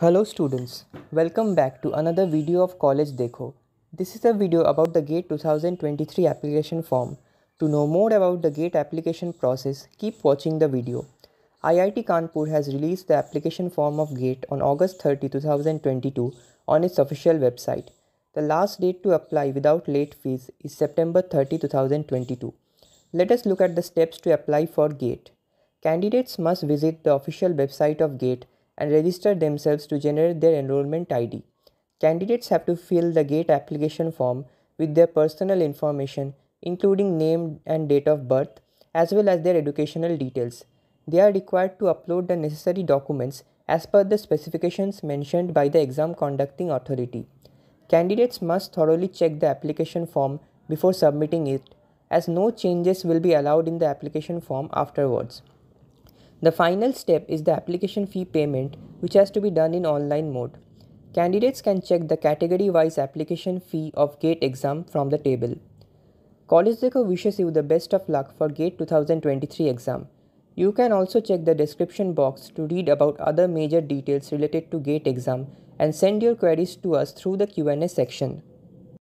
Hello students, welcome back to another video of College Dekho. This is a video about the GATE 2023 application form. To know more about the GATE application process, keep watching the video. IIT Kanpur has released the application form of GATE on August 30, 2022 on its official website. The last date to apply without late fees is September 30, 2022. Let us look at the steps to apply for GATE. Candidates must visit the official website of GATE and register themselves to generate their enrollment ID. Candidates have to fill the GATE application form with their personal information, including name and date of birth, as well as their educational details. They are required to upload the necessary documents as per the specifications mentioned by the exam conducting authority. Candidates must thoroughly check the application form before submitting it, as no changes will be allowed in the application form afterwards. The final step is the application fee payment which has to be done in online mode. Candidates can check the category wise application fee of GATE exam from the table. College Dekho wishes you the best of luck for GATE 2023 exam. You can also check the description box to read about other major details related to GATE exam and send your queries to us through the Q&A section.